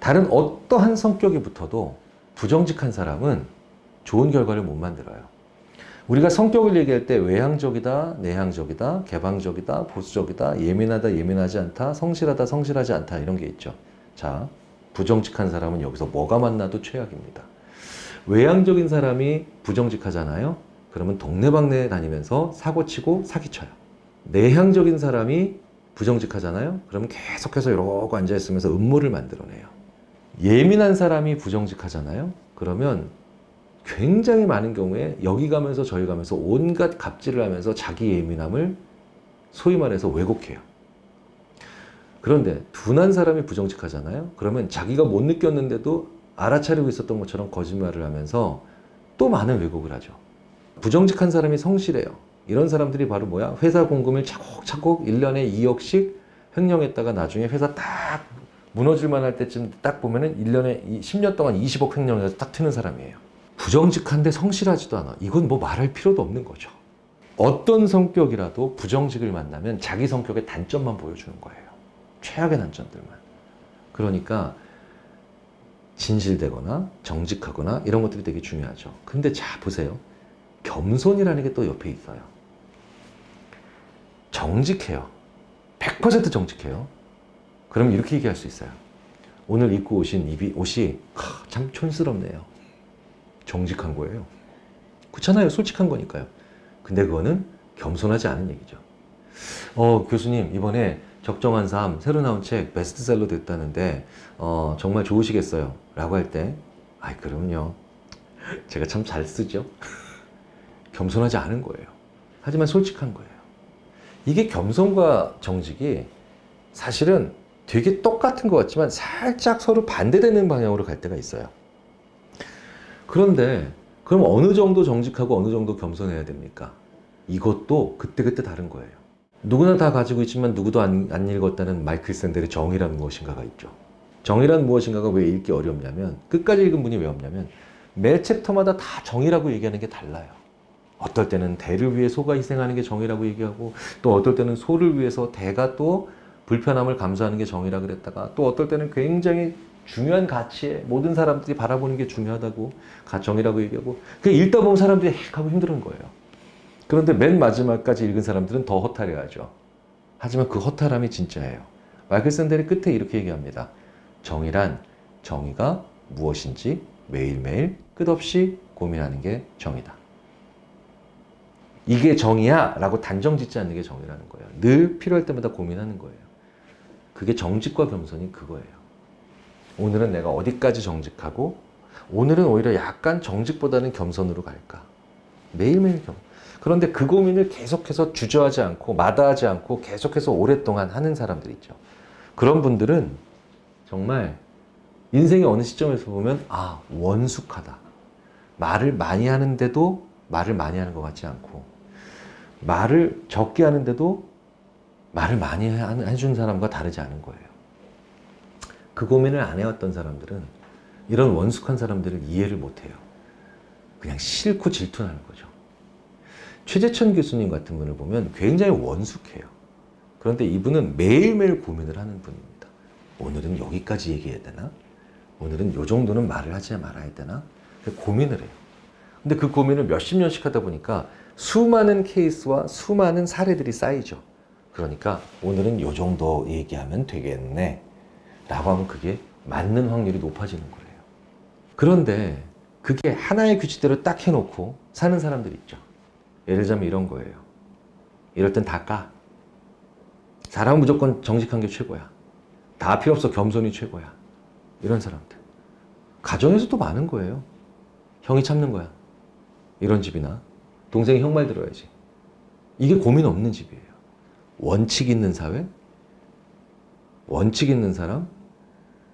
다른 어떠한 성격이 붙어도 부정직한 사람은 좋은 결과를 못 만들어요. 우리가 성격을 얘기할 때 외향적이다, 내향적이다, 개방적이다, 보수적이다, 예민하다, 예민하지 않다, 성실하다, 성실하지 않다 이런 게 있죠. 자, 부정직한 사람은 여기서 뭐가 만나도 최악입니다. 외향적인 사람이 부정직하잖아요. 그러면 동네방네 다니면서 사고치고 사기쳐요. 내향적인 사람이 부정직하잖아요. 그러면 계속해서 이러고 앉아있으면서 음모를 만들어내요. 예민한 사람이 부정직하잖아요. 그러면 굉장히 많은 경우에 여기 가면서 저기 가면서 온갖 갑질을 하면서 자기 예민함을 소위 말해서 왜곡해요. 그런데 둔한 사람이 부정직하잖아요. 그러면 자기가 못 느꼈는데도 알아차리고 있었던 것처럼 거짓말을 하면서 또 많은 왜곡을 하죠. 부정직한 사람이 성실해요. 이런 사람들이 바로 뭐야? 회사 공금을 차곡차곡 1년에 2억씩 횡령했다가 나중에 회사 딱 무너질 만 할 때쯤 딱 보면은 1년에 10년 동안 20억 횡령해서 딱 튀는 사람이에요. 부정직한데 성실하지도 않아. 이건 뭐 말할 필요도 없는 거죠. 어떤 성격이라도 부정직을 만나면 자기 성격의 단점만 보여주는 거예요. 최악의 단점들만. 그러니까 진실되거나 정직하거나 이런 것들이 되게 중요하죠. 근데 자, 보세요. 겸손이라는 게 또 옆에 있어요. 정직해요. 100% 정직해요. 그럼 이렇게 얘기할 수 있어요. 오늘 입고 오신 이 옷이 참 촌스럽네요. 정직한 거예요. 그렇잖아요. 솔직한 거니까요. 근데 그거는 겸손하지 않은 얘기죠. 어, 교수님, 이번에 적정한 삶, 새로 나온 책 베스트셀러 됐다는데, 어, 정말 좋으시겠어요. 라고 할 때, 아이, 그럼요. 제가 참 잘 쓰죠. 겸손하지 않은 거예요. 하지만 솔직한 거예요. 이게 겸손과 정직이 사실은 되게 똑같은 것 같지만 살짝 서로 반대되는 방향으로 갈 때가 있어요. 그런데 그럼 어느 정도 정직하고 어느 정도 겸손해야 됩니까? 이것도 그때그때 다른 거예요. 누구나 다 가지고 있지만 누구도 안, 안 읽었다는 마이클 샌델의 정의란 무엇인가가 있죠. 정의란 무엇인가가 왜 읽기 어렵냐면 끝까지 읽은 분이 왜 없냐면 매 챕터마다 다 정의라고 얘기하는 게 달라요. 어떨 때는 대를 위해 소가 희생하는 게 정의라고 얘기하고 또 어떨 때는 소를 위해서 대가 또 불편함을 감수하는 게 정의라 그랬다가 또 어떨 때는 굉장히 중요한 가치에 모든 사람들이 바라보는 게 중요하다고 가정이라고 얘기하고 그 읽다 보면 사람들이 헥하고 힘든 거예요. 그런데 맨 마지막까지 읽은 사람들은 더 허탈해하죠. 하지만 그 허탈함이 진짜예요. 마이클 샌델이 끝에 이렇게 얘기합니다. 정의란 정의가 무엇인지 매일매일 끝없이 고민하는 게 정의다. 이게 정의야 라고 단정 짓지 않는 게 정의라는 거예요. 늘 필요할 때마다 고민하는 거예요. 그게 정직과 겸손이 그거예요. 오늘은 내가 어디까지 정직하고 오늘은 오히려 약간 정직보다는 겸손으로 갈까? 매일매일 겸. 그런데 그 고민을 계속해서 주저하지 않고 마다하지 않고 계속해서 오랫동안 하는 사람들 있죠. 그런 분들은 정말 인생의 어느 시점에서 보면 아 원숙하다. 말을 많이 하는데도 말을 많이 하는 것 같지 않고 말을 적게 하는데도 말을 많이 해준 사람과 다르지 않은 거예요. 그 고민을 안 해왔던 사람들은 이런 원숙한 사람들을 이해를 못해요. 그냥 싫고 질투나는 거죠. 최재천 교수님 같은 분을 보면 굉장히 원숙해요. 그런데 이분은 매일매일 고민을 하는 분입니다. 오늘은 여기까지 얘기해야 되나? 오늘은 요 정도는 말을 하지 말아야 되나? 고민을 해요. 근데 그 고민을 몇십 년씩 하다 보니까 수많은 케이스와 수많은 사례들이 쌓이죠. 그러니까 오늘은 요 정도 얘기하면 되겠네. 라고 하면 그게 맞는 확률이 높아지는 거예요. 그런데 그게 하나의 규칙대로 딱 해놓고 사는 사람들 있죠. 예를 들자면 이런 거예요. 이럴 땐 다 까. 사람은 무조건 정직한 게 최고야. 다 필요 없어. 겸손이 최고야. 이런 사람들. 가정에서도 많은 거예요. 형이 참는 거야. 이런 집이나 동생이 형 말 들어야지. 이게 고민 없는 집이에요. 원칙 있는 사회, 원칙 있는 사람,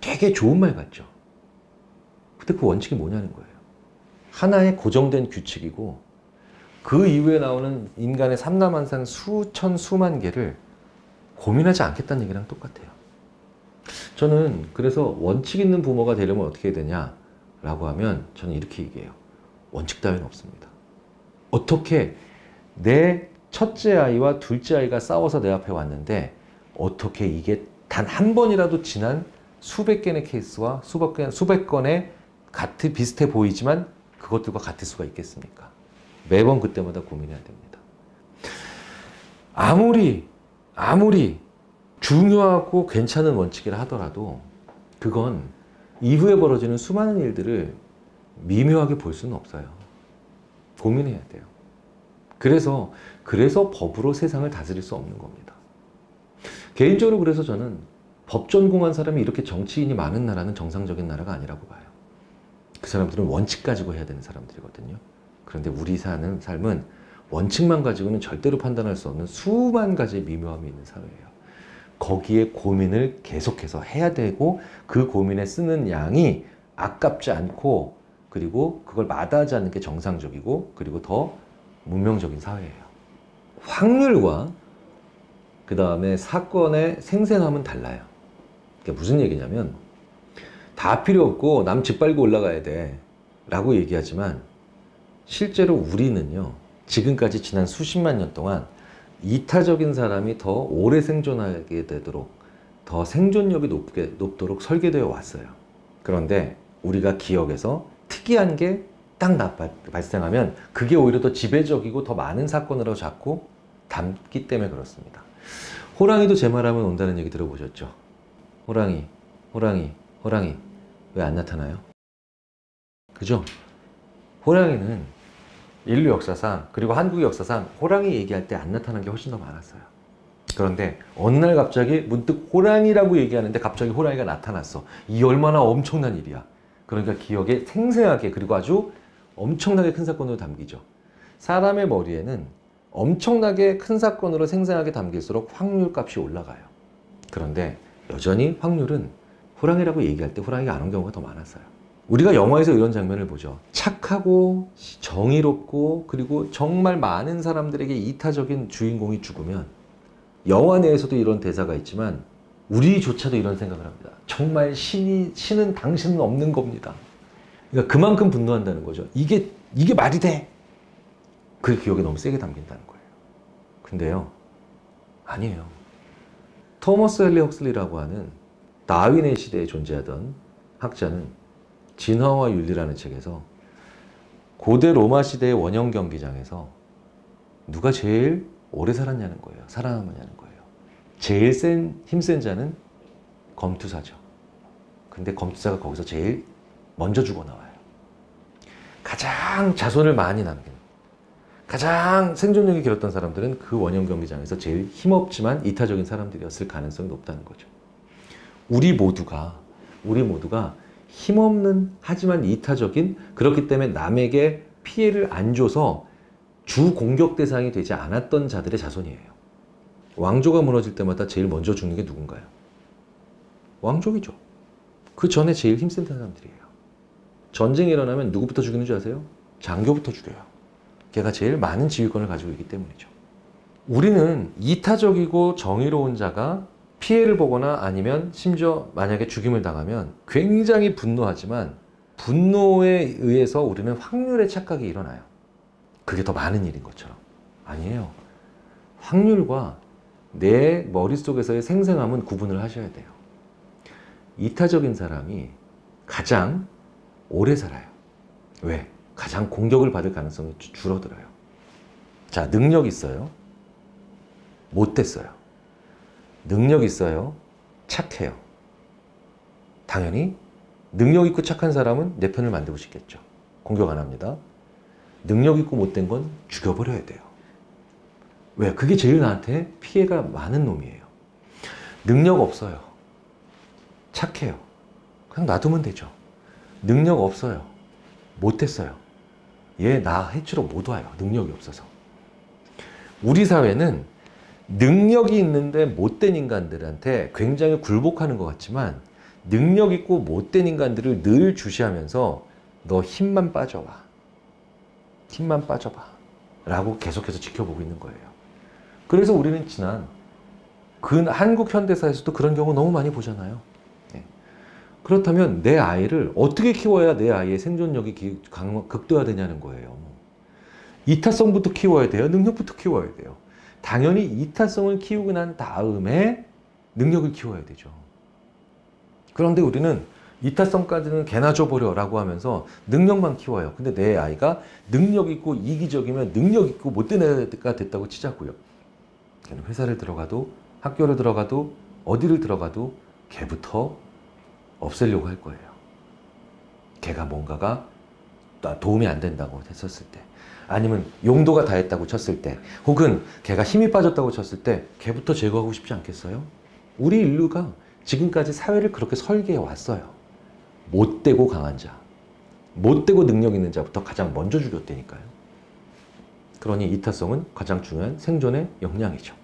되게 좋은 말 같죠. 근데 그 원칙이 뭐냐는 거예요. 하나의 고정된 규칙이고 그 이후에 나오는 인간의 삼남한상 수천 수만 개를 고민하지 않겠다는 얘기랑 똑같아요. 저는 그래서 원칙 있는 부모가 되려면 어떻게 해야 되냐 라고 하면 저는 이렇게 얘기해요. 원칙 따위는 없습니다. 어떻게 내 첫째 아이와 둘째 아이가 싸워서 내 앞에 왔는데 어떻게 이게 단 한 번이라도 지난 수백 개의 케이스와 수백, 개, 수백 건의 같은 비슷해 보이지만 그것들과 같을 수가 있겠습니까? 매번 그때마다 고민해야 됩니다. 아무리 아무리 중요하고 괜찮은 원칙이라 하더라도 그건 이후에 벌어지는 수많은 일들을 미묘하게 볼 수는 없어요. 고민해야 돼요. 그래서 그래서 법으로 세상을 다스릴 수 없는 겁니다. 개인적으로 그래서 저는 법 전공한 사람이 이렇게 정치인이 많은 나라는 정상적인 나라가 아니라고 봐요. 그 사람들은 원칙 가지고 해야 되는 사람들이거든요. 그런데 우리 사는 삶은 원칙만 가지고는 절대로 판단할 수 없는 수만 가지 미묘함이 있는 사회예요. 거기에 고민을 계속해서 해야 되고 그 고민에 쓰는 양이 아깝지 않고 그리고 그걸 마다하지 않는 게 정상적이고 그리고 더 문명적인 사회예요. 확률과 그 다음에 사건의 생생함은 달라요. 그게 무슨 얘기냐면 다 필요 없고 남 짓밟고 올라가야 돼 라고 얘기하지만 실제로 우리는요 지금까지 지난 수십만 년 동안 이타적인 사람이 더 오래 생존하게 되도록 더 생존력이 높게, 높도록 설계되어 왔어요. 그런데 우리가 기억에서 특이한 게 딱 발생하면 그게 오히려 더 지배적이고 더 많은 사건으로 자꾸 담기 때문에 그렇습니다. 호랑이도 제 말하면 온다는 얘기 들어보셨죠? 호랑이, 호랑이, 호랑이. 왜 안 나타나요? 그죠? 호랑이는 인류 역사상 그리고 한국 역사상 호랑이 얘기할 때 안 나타난 게 훨씬 더 많았어요. 그런데 어느 날 갑자기 문득 호랑이라고 얘기하는데 갑자기 호랑이가 나타났어. 이 얼마나 엄청난 일이야. 그러니까 기억에 생생하게 그리고 아주 엄청나게 큰 사건으로 담기죠. 사람의 머리에는 엄청나게 큰 사건으로 생생하게 담길수록 확률 값이 올라가요. 그런데 여전히 확률은 호랑이라고 얘기할 때 호랑이가 안 온 경우가 더 많았어요. 우리가 영화에서 이런 장면을 보죠. 착하고 정의롭고 그리고 정말 많은 사람들에게 이타적인 주인공이 죽으면 영화 내에서도 이런 대사가 있지만 우리조차도 이런 생각을 합니다. 정말 신이 신은 당신은 없는 겁니다. 그러니까 그만큼 분노한다는 거죠. 이게 이게 말이 돼. 그 기억에 너무 세게 담긴다는 거예요. 근데요. 아니에요. 토머스 헬리 헉슬리라고 하는 다윈의 시대에 존재하던 학자는 진화와 윤리라는 책에서 고대 로마 시대의 원형 경기장에서 누가 제일 오래 살았냐는 거예요. 살아남았냐는 거예요. 제일 센, 힘센 자는 검투사죠. 근데 검투사가 거기서 제일 먼저 죽어 나와요. 가장 자손을 많이 남긴, 가장 생존력이 길었던 사람들은 그 원형 경기장에서 제일 힘없지만 이타적인 사람들이었을 가능성이 높다는 거죠. 우리 모두가, 우리 모두가 힘없는 하지만 이타적인 그렇기 때문에 남에게 피해를 안 줘서 주 공격 대상이 되지 않았던 자들의 자손이에요. 왕조가 무너질 때마다 제일 먼저 죽는 게 누군가요? 왕족이죠. 그 전에 제일 힘센 사람들이에요. 전쟁이 일어나면 누구부터 죽이는 줄 아세요? 장교부터 죽여요. 걔가 제일 많은 지휘권을 가지고 있기 때문이죠. 우리는 이타적이고 정의로운 자가 피해를 보거나 아니면 심지어 만약에 죽임을 당하면 굉장히 분노하지만 분노에 의해서 우리는 확률의 착각이 일어나요. 그게 더 많은 일인 것처럼. 아니에요. 확률과 내 머릿속에서의 생생함은 구분을 하셔야 돼요. 이타적인 사람이 가장 오래 살아요. 왜? 가장 공격을 받을 가능성이 줄어들어요. 자, 능력 있어요. 못됐어요. 능력 있어요. 착해요. 당연히 능력 있고 착한 사람은 내 편을 만들고 싶겠죠. 공격 안 합니다. 능력 있고 못된 건 죽여버려야 돼요. 왜? 그게 제일 나한테 피해가 많은 놈이에요. 능력 없어요. 착해요. 그냥 놔두면 되죠. 능력 없어요. 못했어요. 얘 나 해치러 못 와요. 능력이 없어서. 우리 사회는 능력이 있는데 못된 인간들한테 굉장히 굴복하는 것 같지만 능력 있고 못된 인간들을 늘 주시하면서 너 힘만 빠져봐. 힘만 빠져봐. 라고 계속해서 지켜보고 있는 거예요. 그래서 우리는 지난 그 한국 현대사에서도 그런 경우 너무 많이 보잖아요. 네. 그렇다면 내 아이를 어떻게 키워야 내 아이의 생존력이 극대화되냐는 거예요. 이타성부터 키워야 돼요. 능력부터 키워야 돼요. 당연히 이타성을 키우고 난 다음에 능력을 키워야 되죠. 그런데 우리는 이타성까지는 개나 줘버려라고 하면서 능력만 키워요. 근데 내 아이가 능력 있고 이기적이면 능력 있고 못된 애가 됐다고 치자고요. 회사를 들어가도 학교를 들어가도 어디를 들어가도 걔부터 없애려고 할 거예요. 걔가 뭔가가 나 도움이 안 된다고 했었을 때 아니면 용도가 다 했다고 쳤을 때 혹은 걔가 힘이 빠졌다고 쳤을 때 걔부터 제거하고 싶지 않겠어요? 우리 인류가 지금까지 사회를 그렇게 설계해 왔어요. 못되고 강한 자, 못되고 능력 있는 자부터 가장 먼저 죽였다니까요. 그러니 이타성은 가장 중요한 생존의 역량이죠.